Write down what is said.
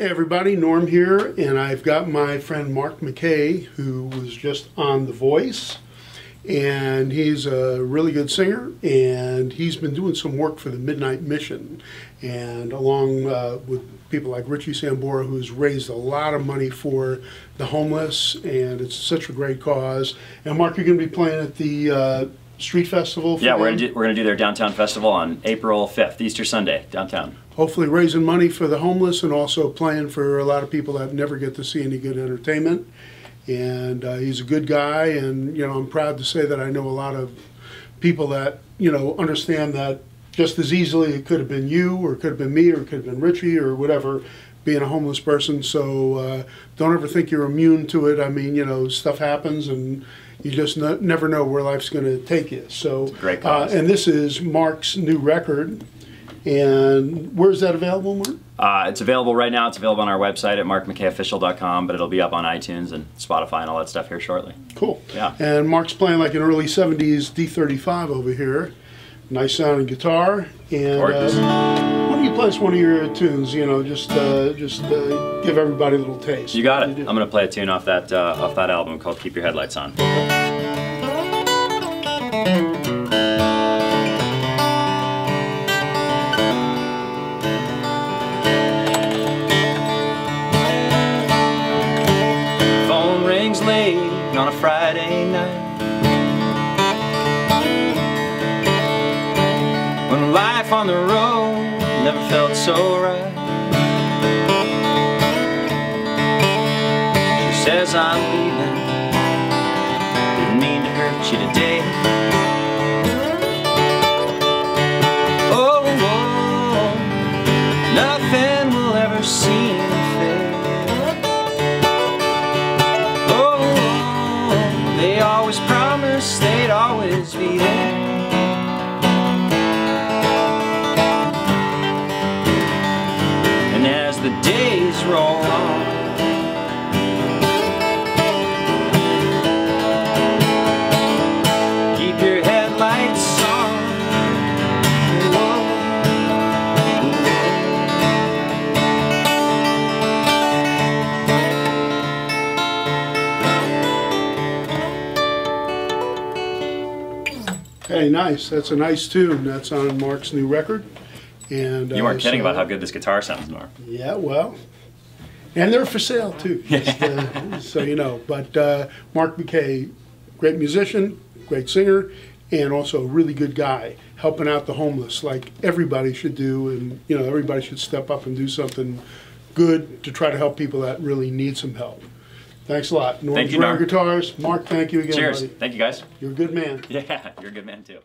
Hey everybody, Norm here, and I've got my friend Mark Mackay, who was just on The Voice, and he's a really good singer, and he's been doing some work for the Midnight Mission, and along uh, with people like Richie Sambora, who's raised a lot of money for the homeless, and it's such a great cause. And Mark, you're going to be playing at the uh, Street Festival. For Yeah, we're them? gonna do, we're gonna do their downtown festival on April 5th, Easter Sunday, downtown. Hopefully raising money for the homeless and also playing for a lot of people that never get to see any good entertainment. And uh, he's a good guy, and you know I'm proud to say that I know a lot of people that you know understand that just as easily it could have been you, or it could have been me, or it could have been Richie, or whatever, being a homeless person. So uh, don't ever think you're immune to it. I mean, you know, stuff happens, and you just never know where life's going to take you. So, great uh, and this is Mark's new record. And where's that available, Mark? Uh, it's available right now. It's available on our website at markmckayofficial.com, but it'll be up on iTunes and Spotify and all that stuff here shortly. Cool. Yeah. And Mark's playing like an early 70s D35 over here. Nice sounding guitar. And uh, why don't you play us one of your tunes? You know, just uh, just uh, give everybody a little taste. You got it. Do I'm gonna play a tune off that uh, off that album called "Keep Your Headlights On." On the road never felt so right. She says I'm leaving. Didn't mean to hurt you today. Oh, oh, nothing will ever seem fair. Oh, oh, they always promised they'd always be there. The days roll on. Hey, nice. That's a nice tune. That's on Mark's new record. And You weren't uh, kidding so- about how good this guitar sounds, Norm. Yeah, well, and they're for sale too. Just, uh, so you know. But uh, Mark Mackay, great musician, great singer, and also a really good guy, helping out the homeless like everybody should do, and you know everybody should step up and do something good to try to help people that really need some help. Thanks a lot. Thank you, Norm. Guitars. Mark, thank you again. Cheers. buddy. Thank you, guys. You're a good man. Yeah, you're a good man too.